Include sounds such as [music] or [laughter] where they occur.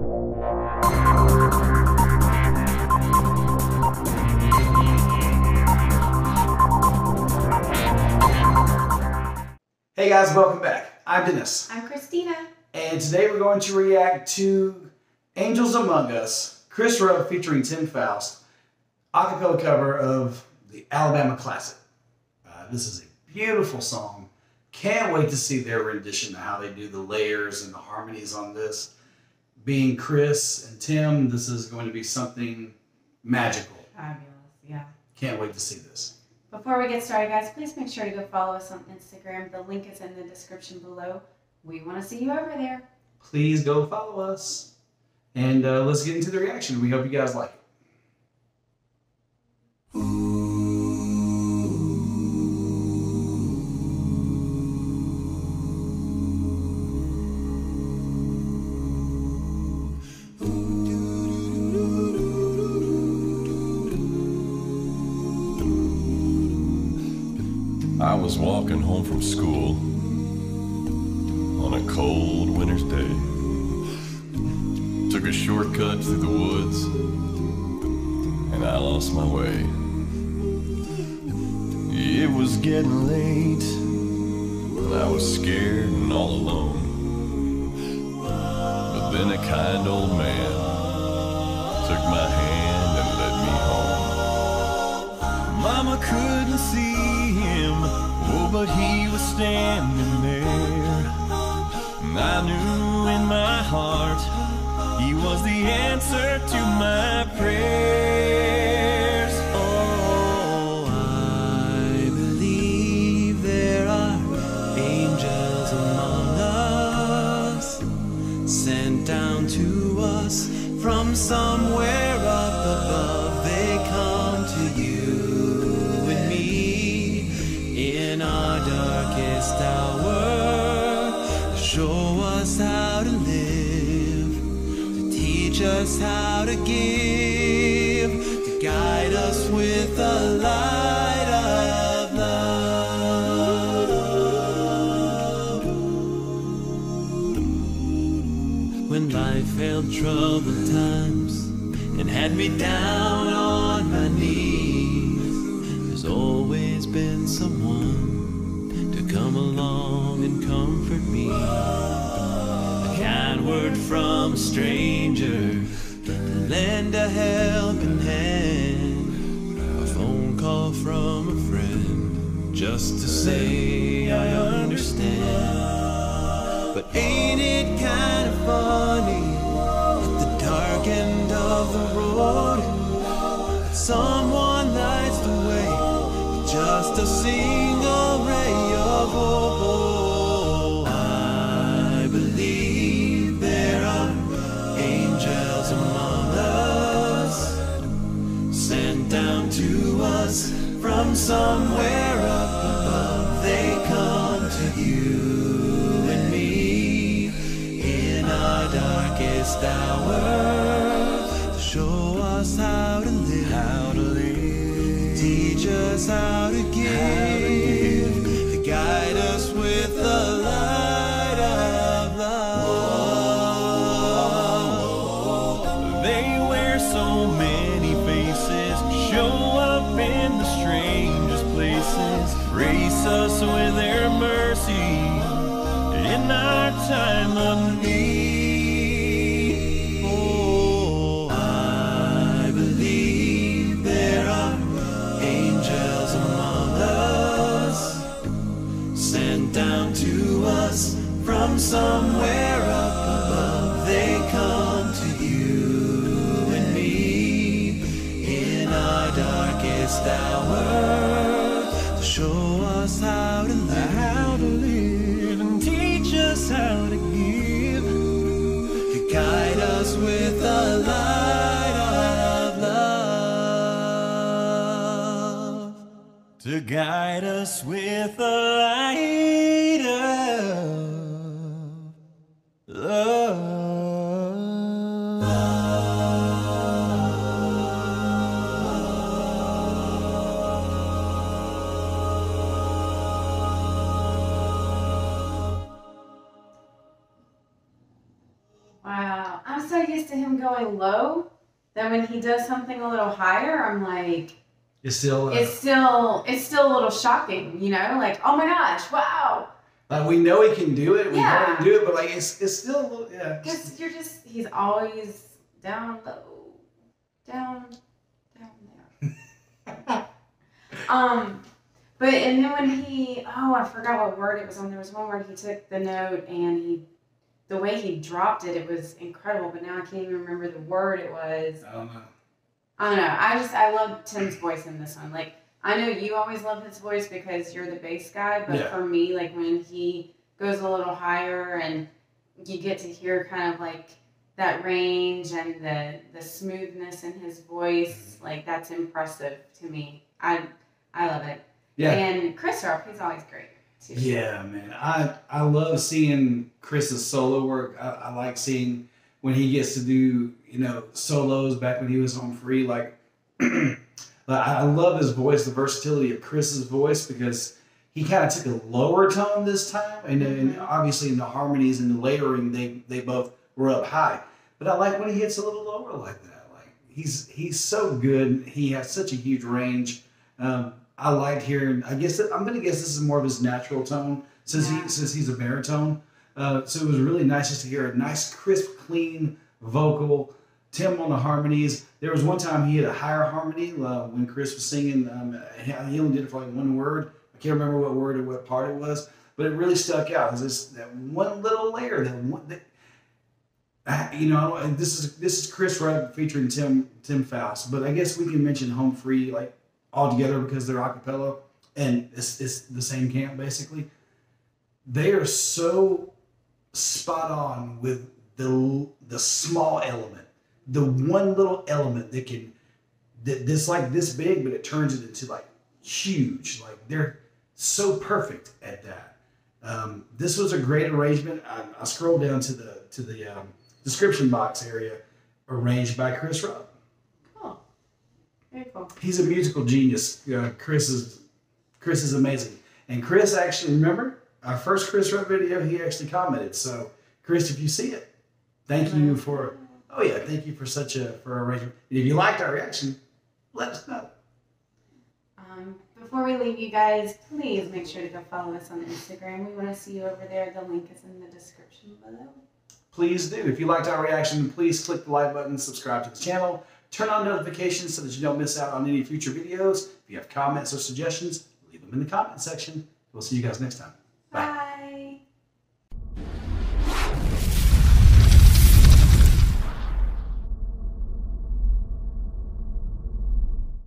Hey guys, welcome back. I'm Dennis. I'm Christina. And today we're going to react to Angels Among Us, Chris Rupp featuring Tim Foust, acapella cover of the Alabama Classic. Uh, this is a beautiful song. Can't wait to see their rendition of how they do the layers and the harmonies on this. Being Chris and Tim, this is going to be something magical. Fabulous, yeah. Can't wait to see this. Before we get started, guys, please make sure to go follow us on Instagram. The link is in the description below. We want to see you over there. Please go follow us. And uh, let's get into the reaction. We hope you guys like it. Was walking home from school on a cold winter's day. Took a shortcut through the woods and I lost my way. It was getting late and I was scared and all alone. But then a kind old man took my hand and led me home. Mama couldn't see oh, but he was standing there. I knew in my heart he was the answer to my prayers. Oh, I believe there are angels among us, sent down to us from somewhere up above. Us how to give, to guide us with the light of love. When life held troubled times and had me down on my knees, there's always been someone to come along and comfort me. A kind word from a stranger lend a helping hand. A phone call from a friend just to say I understand. But ain't it kind of funny at the dark end of the road? Someone lights the way just a single down to us from somewhere up above. They come to you and me in our darkest hour show us how to live, how to live, teach us how to give, show up in the strangest places, grace us with their mercy in our time of need. Oh, I believe there are angels among us, sent down to us from somewhere darkest hour to show us how to live, how to live, and teach us how to give to guide us with the light of love. To guide us with the light of Wow. Going low then when he does something a little higher, I'm like, It's still uh, it's still it's still a little shocking, you know? Like, oh my gosh, wow. like we know he can do it. We Yeah. know he can do it, but like it's it's still a little yeah. Because you're just he's always down low. Down down there. [laughs] um but and then when he oh I forgot what word it was on. There was one word he took the note and he the way he dropped it, it was incredible, but now I can't even remember the word it was. I don't know. I don't know. I just I love Tim's voice in this one. Like I know you always love his voice because you're the bass guy, but Yeah. for me, like when he goes a little higher and you get to hear kind of like that range and the the smoothness in his voice, mm-hmm. like that's impressive to me. I I love it. Yeah. And Chris Rupp, he's always great. Yeah, man. I I love seeing Chris's solo work. I, I like seeing when he gets to do you know solos back when he was on free. Like, [clears throat] like, I love his voice, the versatility of Chris's voice because he kind of took a lower tone this time, and, and Mhm. obviously in the harmonies and the layering, they they both were up high. But I like when he hits a little lower like that. Like he's he's so good. He has such a huge range. Um, I like hearing. I guess I'm gonna guess this is more of his natural tone since he since he's a baritone. Uh, so it was really nice just to hear a nice, crisp, clean vocal. Tim on the harmonies. There was one time he had a higher harmony uh, when Chris was singing. Um, he only did it for like one word. I can't remember what word or what part it was, but it really stuck out. It this that one little layer that one that I- you know, and this is this is Chris Rupp featuring Tim Tim Foust, but I guess we can mention Home Free like all together because they're a cappella and it's, it's the same camp basically. They are so spot on with the the small element, the one little element that can that that's like this big, but it turns it into like huge. Like they're so perfect at that. Um, this was a great arrangement. I, I scrolled down to the to the um, description box area, arranged by Chris Rupp. Cool. He's a musical genius. Uh, Chris is Chris is amazing. And Chris actually remember our first Chris Rupp video. He actually commented. So Chris, if you see it, thank you for. Oh yeah, thank you for such a for a arrangement. And if you liked our reaction, let us know. Um, before we leave you guys, please make sure to go follow us on Instagram. We want to see you over there. The link is in the description below. please do. If you liked our reaction, please click the like button, subscribe to the channel, turn on notifications so that you don't miss out on any future videos. If you have comments or suggestions, leave them in the comment section. We'll see you guys next time. Bye. Bye.